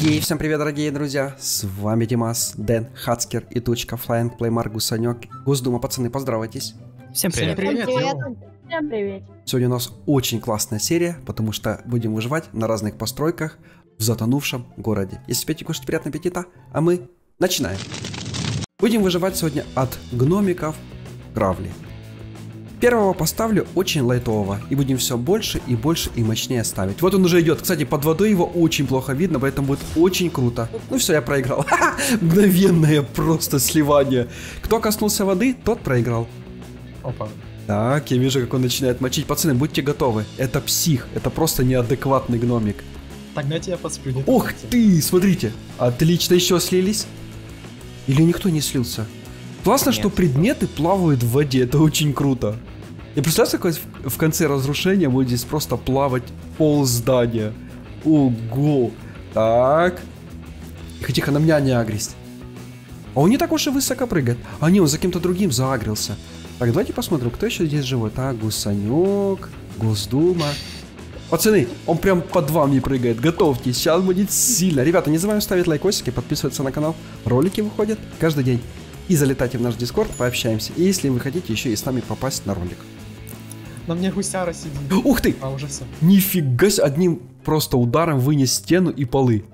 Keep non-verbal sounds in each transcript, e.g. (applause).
Ей, всем привет, дорогие друзья! С вами Димас, Дэн, Хацкер и Тучка, Флайнг, Плеймар, Гусанек. Госдума, пацаны, поздравайтесь. Всем привет. Привет, Привет. Всем привет. Сегодня у нас очень классная серия, потому что будем выживать на разных постройках в затонувшем городе. Если пейте кушать приятного аппетита, а мы начинаем. Будем выживать сегодня от гномиков Гравли. Первого поставлю очень лайтового, и будем все больше и больше и мощнее ставить. Вот он уже идет. Кстати, под водой его очень плохо видно, поэтому будет очень круто. Ну все, я проиграл. (laughs) Ха-ха! Мгновенное просто сливание. Кто коснулся воды, тот проиграл. Опа. Так, я вижу, как он начинает мочить. Пацаны, будьте готовы. Это псих. Это просто неадекватный гномик. Так, дайте я посплю. не Ух трогайте. ты, смотрите. Отлично, еще слились. Или никто не слился? Классно, что Нет. предметы плавают в воде. Это очень круто. Я представляю, какое в- конце разрушения будет здесь просто плавать пол здания. Ого. Так. Тихо-тихо, на меня не агрись. А он не так уж и высоко прыгает. А не, он за кем-то другим заагрился. Так, давайте посмотрим, кто еще здесь живой. Так, Гусанек, Госдума. Пацаны, он прям под вами прыгает. Готовьтесь, сейчас будет сильно. Ребята, не забываем ставить лайкосики, подписываться на канал. Ролики выходят каждый день. И залетайте в наш дискорд, пообщаемся. И если вы хотите еще и с нами попасть на ролик. На мне гусяра сидит. Ух ты! А, уже все. Нифига себе, одним просто ударом вынес стену и полы.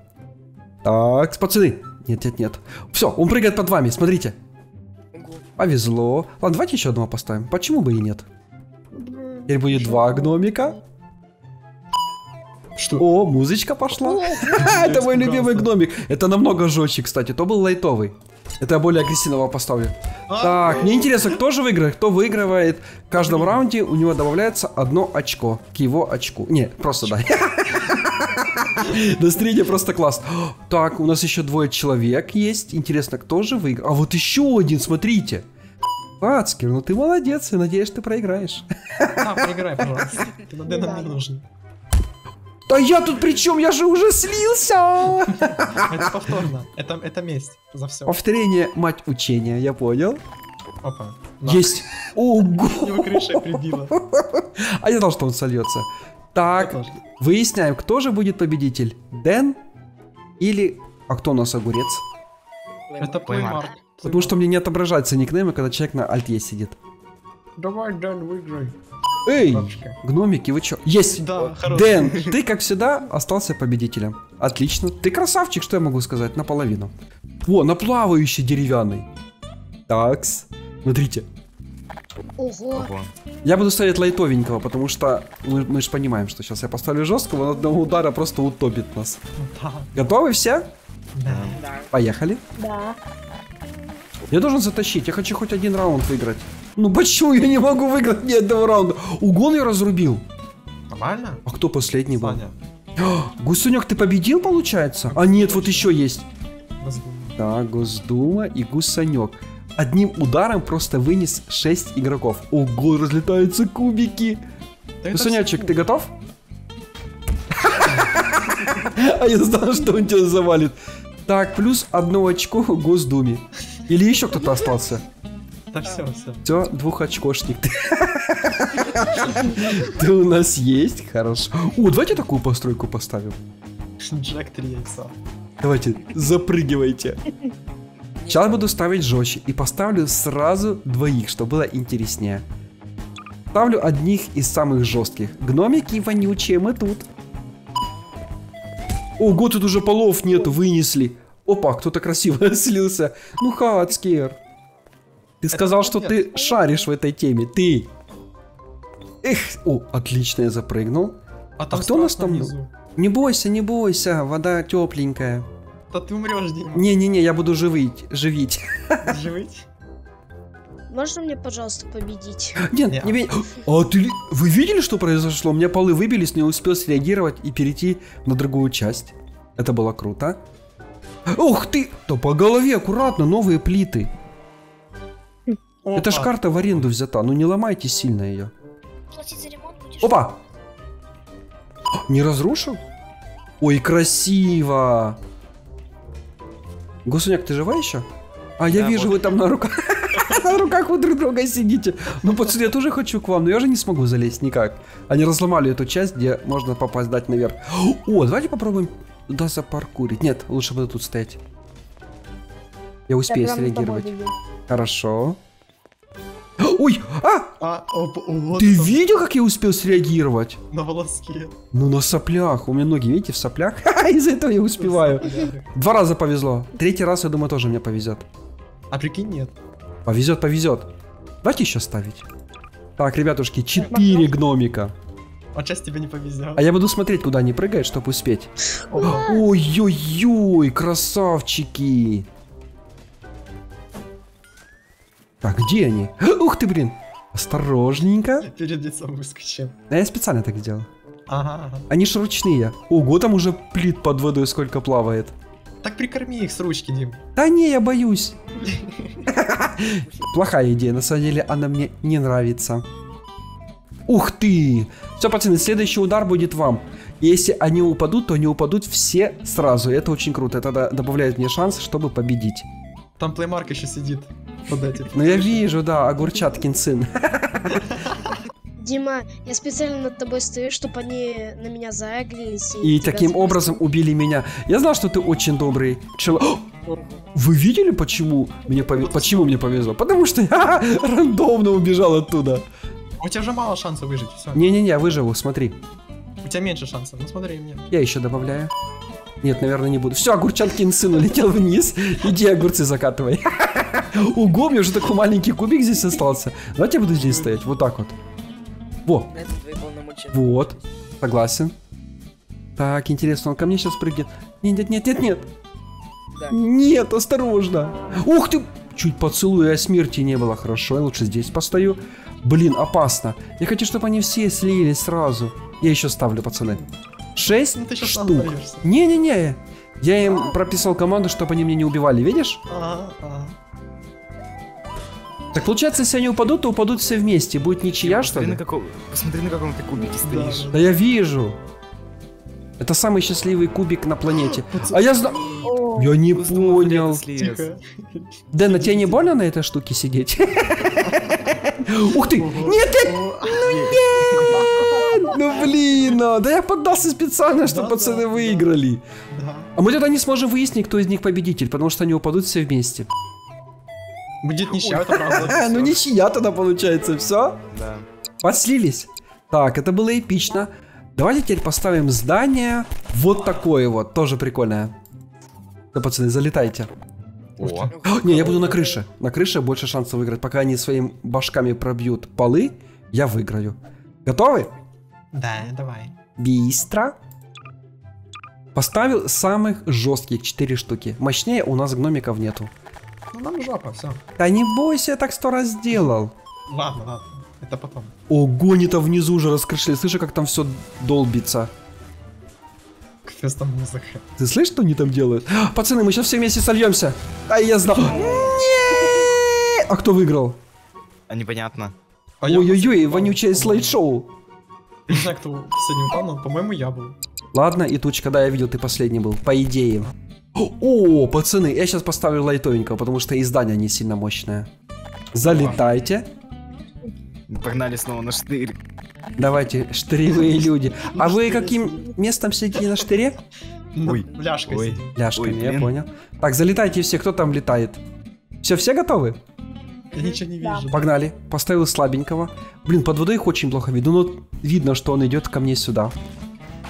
Так, пацаны. Нет, нет, нет. Все, он прыгает под вами, смотрите. Повезло. Ладно, давайте еще одного поставим. Почему бы и нет? Теперь будет два гномика. Что? О, музычка пошла. (laughs) Это мой любимый гномик. Это намного жестче, кстати. То был лайтовый. Это я более агрессивного поставлю. А, Так, мне интересно, кто же выиграет? Кто выигрывает? В каждом раунде у него добавляется одно очко к его очку. Не, просто да. Настроение просто класс. Так, у нас еще двое человек есть. Интересно, кто же выиграл? А вот еще один, смотрите. Пацкер, ну ты молодец, я надеюсь, ты проиграешь. А, проиграй, пожалуйста. Ты на Дэна не нужен. Да я тут при чем? Я же уже слился! Это повторно. Это, это месть за все. Повторение мать учения, я понял. Опа. На. Есть. Ого! Его крышей прибило. (laughs) А я знал, что он сольется. Так, выясняем, кто же будет победитель. Дэн или... А кто у нас огурец? Это плеймарк. Потому что мне не отображается никнеймы, когда человек на альте сидит. Давай, Дэн, выиграй. Эй, Бабушка. гномики, вы чё? Есть! Да, хорош. Дэн, ты, как всегда, остался победителем. Отлично. Ты красавчик, что я могу сказать, наполовину. О, на плавающий деревянный. Такс. Смотрите, Ого. Я буду ставить лайтовенького, потому что мы, мы же понимаем, что сейчас я поставлю жесткого, он одного удара просто утопит нас. Да. Готовы все? Да. Поехали. Да. Я должен затащить, я хочу хоть один раунд выиграть. Ну почему я не могу выиграть ни одного раунда? Угон я разрубил. Нормально? А кто последний был? Саня. Гусунек, ты победил, получается? А нет, вот еще есть. Госдума. Да, Госдума и Гусанек. Одним ударом просто вынес 6 игроков. Ого, разлетаются кубики. Да ты готов? А я знал, что он тебя завалит. Так, плюс одно очко Госдуме. Или еще кто-то остался? Да все, все. Все, двухочкошник ты. У нас есть, хорошо. О, давайте такую постройку поставим. Джек три яйца. Давайте, запрыгивайте. Сейчас буду ставить жестче и поставлю сразу двоих, чтобы было интереснее. Ставлю одних из самых жестких. Гномики вонючие, мы тут. Ого, тут уже полов нету, вынесли. Опа, кто-то красиво (laughs) слился. Ну, Хацкер. Ты сказал, что ты шаришь в этой теме. Ты. Эх, о, отлично, я запрыгнул. А там кто у нас там? внизу. Не бойся, не бойся, вода тепленькая. Да ты умрешь, Дима. Не-не-не, я буду живить, живить. (laughs) Живыть? Можно мне, пожалуйста, победить? Нет, Не. не ви- А ты... Вы видели, что произошло? У меня полы выбились, но я успел среагировать и перейти на другую часть. Это было круто. Ух ты! Да по голове, аккуратно, новые плиты. Это ж Опа. карта в аренду взята, ну не ломайте сильно ее. Платить за ремонт будешь? Опа! Не разрушил? Ой, красиво! Гусуняк, ты жива еще? А, я Да, вижу, вот. вы там на руках. (laughs) На руках вы друг друга сидите. Ну, пацаны, я тоже хочу к вам, но я же не смогу залезть никак. Они разломали эту часть, где можно попасть дать наверх. (gasps) О, давайте попробуем туда запаркурить. Нет, лучше буду тут стоять. Я успею среагировать. Хорошо. (gasps) Ой, а! А, оп, вот Ты это, видел, как я успел среагировать? На волоске. Ну, на соплях. У меня ноги, видите, в соплях. (laughs) Из-за этого я успеваю. Два раза повезло. Третий раз, я думаю, тоже мне повезет. А прикинь, нет. Повезет, повезет. Давайте еще ставить. Так, ребятушки, четыре гномика. А часть тебе не повезет. А я буду смотреть, куда они прыгают, чтобы успеть. (gasps) Ой-ой-ой, красавчики. Так, где они? (gasps) Ух ты, блин. Осторожненько. Перед лицом выскочил. А я специально так сделал. Ага, ага. Они ж ручные. Ого, там уже плит под водой сколько плавает. Так прикорми их с ручки, Дим. Да не, я боюсь. (laughs) Плохая идея, на самом деле она мне не нравится. Ух ты! Все, пацаны, следующий удар будет вам. Если они упадут, то они упадут все сразу. Это очень круто. Это добавляет мне шанс, чтобы победить. Там плеймарк еще сидит под этим. Ну я вижу, да, Огурчаткин сын. Дима, я специально над тобой стою, чтобы они на меня зааглились. И тебя таким запустили. образом убили меня. Я знал, что ты очень добрый человек. Вы видели, почему мне повезло? Почему мне повезло? Потому что я (laughs) рандомно убежал оттуда. У тебя же мало шансов выжить, все. Не-не-не, выживу, смотри. У тебя меньше шансов. Ну смотри мне. Я еще добавляю. Нет, наверное, не буду. Все, Огурчанкин сын улетел вниз. Иди огурцы закатывай. (laughs) Ого, у меня уже такой маленький кубик здесь остался. Давайте я буду здесь стоять. Вот так вот. Во, вот. Согласен. Так, интересно, он ко мне сейчас прыгнет. Нет, нет, нет, нет, нет. Да. Нет, осторожно. Ух ты! Чуть поцелуя о смерти не было. Хорошо, я лучше здесь постою. Блин, опасно. Я хочу, чтобы они все слились сразу. Я еще ставлю, пацаны. Шесть Ну штук. Не-не-не. Я им прописал команду, чтобы они меня не убивали, видишь? Ага, ага. Так получается, если они упадут, то упадут все вместе. Будет ничья, что ли? на каком, посмотри, на каком ты кубике стоишь. Да я вижу. Это самый счастливый кубик на планете. (gasps) А я знаю... Я не понял. Дэн, а тебе не больно на этой штуке сидеть? (laughs) Ух ты! Нет, нет! Ну блин, а, да я поддался специально, чтобы пацаны выиграли. А мы тогда не сможем выяснить, кто из них победитель, потому что они упадут все вместе. Будет ничья, правда. (laughs) Ну ничья тогда получается, все? Да. Послились. Так, это было эпично. Давайте теперь поставим здание вот такое вот, тоже прикольное. Да, пацаны, залетайте. О, Не, я буду на крыше. На крыше больше шансов выиграть. Пока они своими башками пробьют полы, я выиграю. Готовы? Да, давай. Быстро. Поставил самых жестких 4 штуки. Мощнее у нас гномиков нету. Ну нам жопа, все. Да не бойся, я так сто раз сделал. Ладно, ладно. Это потом. Ого, они там внизу уже раскрышили. Слышишь, как там все долбится? Капец там музыка. Ты слышишь, что они там делают? А, Пацаны, мы сейчас все вместе сольемся. А я знал. А кто выиграл? а непонятно. А Ой-ой-ой, вонючее слайд-шоу. Не знаю, кто последний упал, но, по-моему, я был. Ладно, и тучка, да, я видел, ты последний был, по идее. О, пацаны, я сейчас поставлю лайтовенького, потому что издание не сильно мощное. Залетайте. Погнали снова на штырь. Давайте, штыревые люди. А вы каким местом сидите на штыре? Ну, Ой, Ляжкой ой. сидит. Ляжками, Ой, я понял. Так, залетайте все, кто там летает. Все, все готовы? Я ничего не вижу. Погнали. Поставил слабенького. Блин, под водой их очень плохо видно, но видно, что он идет ко мне сюда.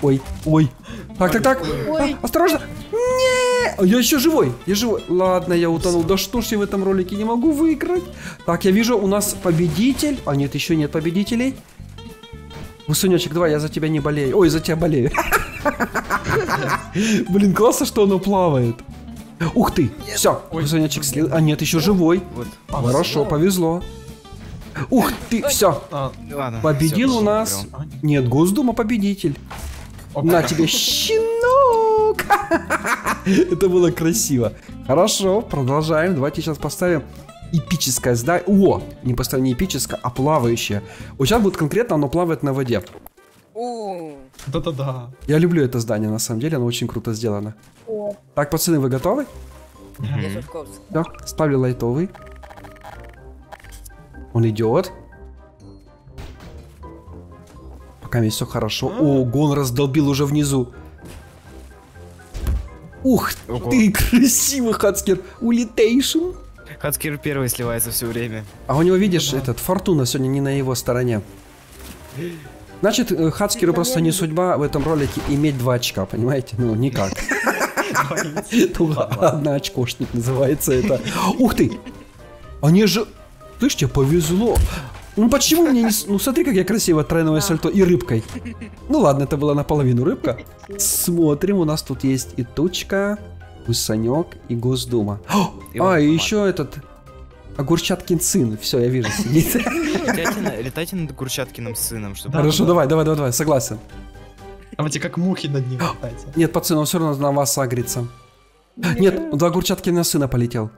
Ой, ой. Так, так, так. А, осторожно. Не, А я еще живой. Я живой. Ладно, я утонул. Да что ж я в этом ролике не могу выиграть? Так, я вижу, у нас победитель. А нет, еще нет победителей. Гусынечек, давай, я за тебя не болею. Ой, за тебя болею. (laughs) Блин, классно, что оно плавает. Ух ты, все, Ой. гусынечек слил. А нет, еще живой. Хорошо, повезло. Ух ты, все. А. Победил у нас... Нет, Госдума победитель. На тебе щенок! (laughs) (laughs) Это было красиво. Хорошо, продолжаем. Давайте сейчас поставим эпическое здание. О, не поставим не эпическое, а плавающее. Вот сейчас будет конкретно, оно плавает на воде. Да-да-да. Я люблю это здание, на самом деле, оно очень круто сделано. о. Так, пацаны, вы готовы? yes, of course. Да, ставлю лайтовый. Он идет. Пока мне все хорошо. Ого, он раздолбил уже внизу. Ух Ого. ты, красивый Хацкер. Улетейшн. Хацкер первый сливается все время. А у него, видишь, этот, фортуна сегодня не на его стороне. Значит, э, Хацкеру просто не судьба в этом ролике иметь два очка, понимаете? Ну, никак. (laughs) Одна очкошник называется это. Ух ты! Они же... Слышь, тебе повезло. Ну почему мне не... Ну смотри, как я красиво тройное сальто и рыбкой. Ну ладно, это была наполовину рыбка. Смотрим, у нас тут есть и тучка, гусанек и Госдума. О, И а, и еще этот... Огурчаткин сын. Все, я вижу, сидит. (laughs) Летайте, на- летайте над Курчаткиным сыном, чтобы... Да. Хорошо, давай, давай, давай, давай, согласен. А вы те как мухи над ним летаете. Нет, пацан, он все равно на вас агрится. Нет, до Огурчаткина сына полетел.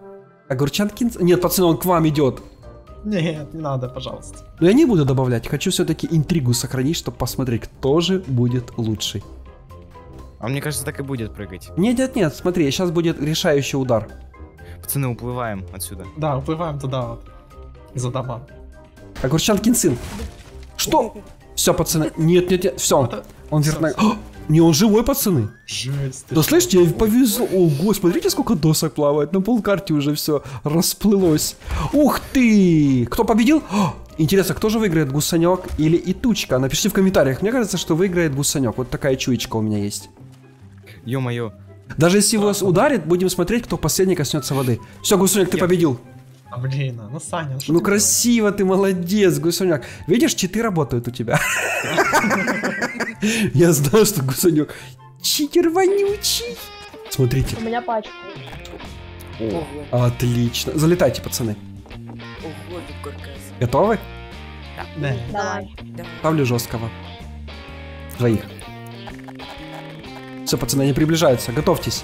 Огурчаткин... Нет, пацан, он к вам идет. (laughs) Нет, не надо, пожалуйста. Но я не буду добавлять. Хочу все-таки интригу сохранить, чтобы посмотреть, кто же будет лучший. А мне кажется, так и будет прыгать. Нет, нет, нет, смотри, сейчас будет решающий удар. Пацаны, уплываем отсюда. Да, уплываем туда вот. За дома. Огурчанкин сын. Что? Все, пацаны. Нет, нет, нет, все. Это- Он верно. Не, он живой, пацаны. Жесть. Да слышь, тебе повезло. Ого, смотрите, сколько досок плавает. На полкарте уже все расплылось. Ух ты! Кто победил? О, Интересно, кто же выиграет, Гусанек или и Тучка? Напишите в комментариях. Мне кажется, что выиграет Гусанек. Вот такая чуечка у меня есть. Ё-моё. Даже если его ударит, будем смотреть, кто последний коснется воды. Все, Гусанек, ты победил. А блин, а, ну Саня, ну что Ну ты красиво ты, молодец, Гусанек. Видишь, читы работают у тебя. (laughs) Я знал, что Гусанек читер вонючий. Смотрите, У меня пачка. Ого, отлично. Залетайте, пацаны. ого, тут. Готовы? Не. Давай. Да. Ставлю жесткого. Двоих. Все, пацаны, они приближаются. Готовьтесь.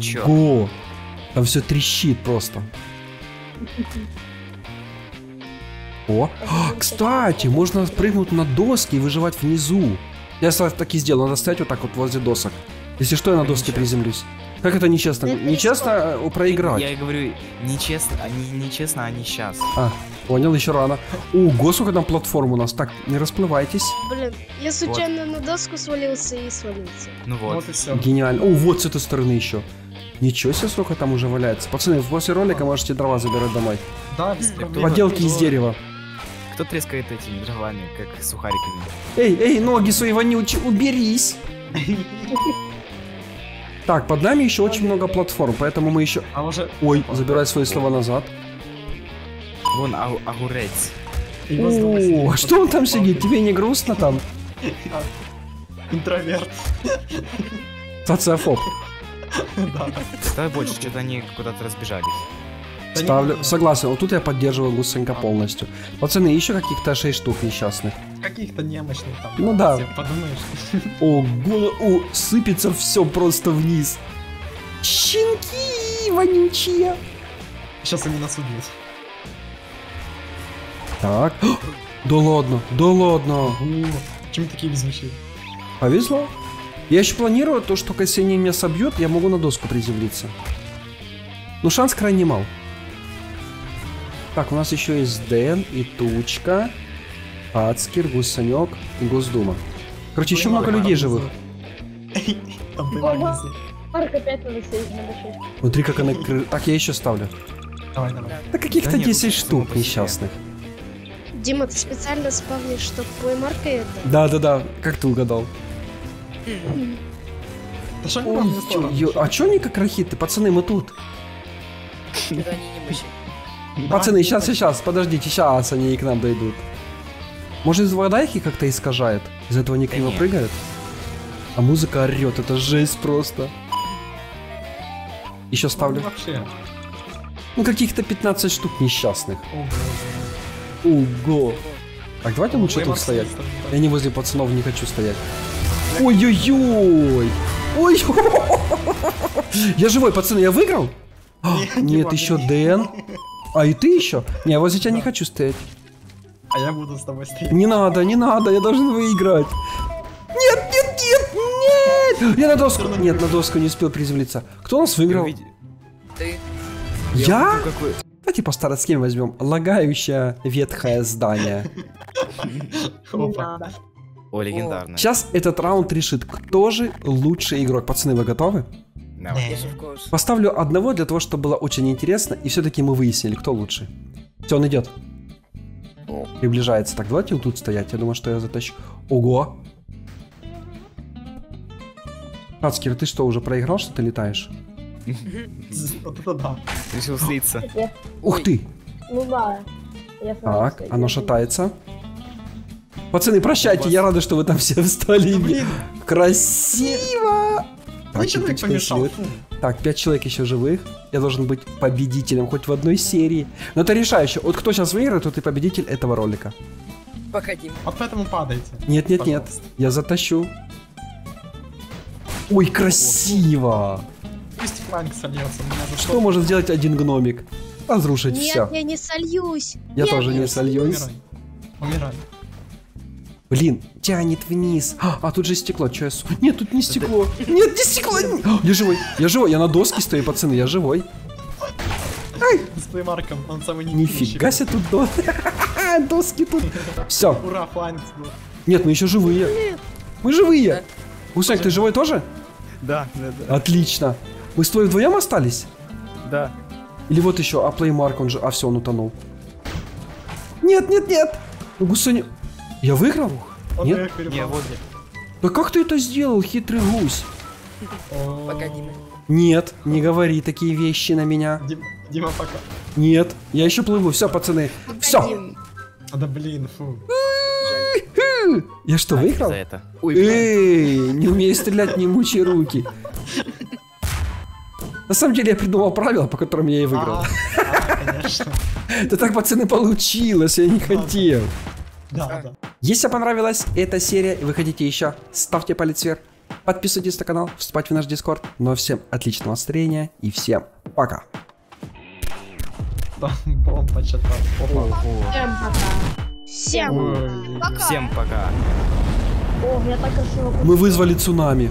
чё? Ого! Там все трещит просто. О, а, (gasps) кстати, можно прыгнуть на доски и выживать внизу. Я сразу так и сделал, надо стоять вот так вот возле досок. Если что, я на доске приземлюсь. Как это нечестно? Это Нечестно э, проиграть. Я и говорю, нечестно, а не нечестно, а не сейчас. А, понял, еще рано. Ого, сколько там платформ у нас. Так, не расплывайтесь. Блин, я случайно на доску свалился и свалился. Ну вот. Вот и все. Гениально. О, вот с этой стороны еще. Ничего себе, сколько там уже валяется. Пацаны, после ролика можете дрова забирать домой. Да, без проблем. Поделки из дерева. Кто трескает этими дровами, как сухариками? Эй, эй, ноги свои вонючие, уберись. Так, под нами еще очень много платформ, поэтому мы еще... А уже... Ой, забирай свои слова назад. Вон ау- огурец. О, что он там сидит? Тебе не грустно там? Интроверт. Социофоб. Да. Давай больше, что-то они куда-то разбежались. Не Ставлю. Согласен, вот тут я поддерживаю Гусенька полностью. Пацаны, еще каких-то 6 штук несчастных. Каких-то немощных там. Ну да. Подумаешь. (laughs) Ого, о, сыпется все просто вниз. Щенки вонючие. Сейчас они нас убьют. Так. (gasps) Да ладно, да ладно. О, Чем такие везучие? Повезло. Я еще планирую то, что они меня собьют, я могу на доску приземлиться. Ну, шанс крайне мал. Так, у нас еще есть Дэн и Тучка, Ацкер, Гусанек и Госдума. Короче, еще много людей живых. Марк опять надо. Смотри, как она... Так, я еще ставлю. Давай, давай. Да каких-то Да нет, 10 ну, штук себе. несчастных. Дима, ты специально спавнишь, чтобы твой Марка это? Да-да-да, как ты угадал? Да что они а чё они как рахиты? Пацаны, мы тут. Это они не мыши. Пацаны, сейчас, сейчас, подождите, сейчас они к нам дойдут. Может, из вода их как-то искажает? Из этого они Да криво нет. прыгают? А музыка орет, это жесть просто. Еще ставлю. Вообще. Ну, каких-то 15 штук несчастных. О, боже. Ого. Так, давайте лучше тут стоять. Я не возле пацанов не хочу стоять. Ой-ой-ой! Ой! (laughs) Я живой, пацаны, я выиграл? (gasps) Нет, еще. Дэн. А и ты еще? Не, я возле тебя не хочу стоять. А я буду с тобой стоять. Не надо, не надо, я должен выиграть. Нет, нет, нет, нет! Я на доску. Нет, на доску не успел приземлиться. Кто у нас выиграл? Ты Я? Давайте по староцким возьмем. Лагающее ветхое здание. О, легендарная. Сейчас этот раунд решит, кто же лучший игрок. Пацаны, вы готовы? Yes. Поставлю одного для того, чтобы было очень интересно, и все-таки мы выяснили, кто лучше. Все, он идет. Приближается. Так, давайте вот тут стоять. Я думаю, что я затащу. Ого! Ацкер, ты что, уже проиграл, что ты летаешь? Да. Решил слиться. Ух ты! Ну да. Так, оно шатается. Пацаны, прощайте, я рада, что вы там все встали. Красиво! Эпичный помешал? Фу. Так, пять человек еще живых. Я должен быть победителем хоть в одной серии. Но это решающе. Вот кто сейчас выиграет, тот и победитель этого ролика. Погоди. Вот поэтому падайте. Нет, нет, нет. Пожалуйста. Я затащу. Ой, красиво! Пусть фланг сольется. Меня за Что может сделать один гномик? Разрушить Нет, все. я не сольюсь. Я Нет, тоже не нет. сольюсь. Умирай. Умирай. Блин, тянет вниз. А, а тут же стекло. Че я су- Нет, тут не стекло. Нет, не стекло. Я живой. Я живой. Я на доске стою, пацаны. Я живой. С плеймарком, он самый не Нифига себе тут дос- (laughs) доски тут. Все. Ура, фланг. был. Нет, мы еще живые. Мы живые. Гусак, ты живой тоже? Да, да, да. Отлично. Мы с тобой вдвоем остались? Да. Или вот еще, а плеймарк, он же... А все, он утонул. Нет, нет, нет. Гусань... Я выиграл? Он Нет? Не, вот. Да как ты это сделал, хитрый гусь? О, Погоди. Нет, не говори такие вещи на меня. Дим- Дима, пока. Нет, я еще плыву. Все, пацаны. Все. А, Да блин, фу. Я что, выиграл? Эй, не умею стрелять, не мучай руки. На самом деле я придумал правила, по которым я и выиграл. А, а. Да так, пацаны, получилось, я не хотел. Да, да. Если вам понравилась эта серия и вы хотите еще, ставьте палец вверх, подписывайтесь на канал, вступайте в наш дискорд. Ну а всем отличного настроения и всем пока. Бомба что-то. Всем пока. Всем пока. Всем пока. О, я так красиво Мы вызвали цунами.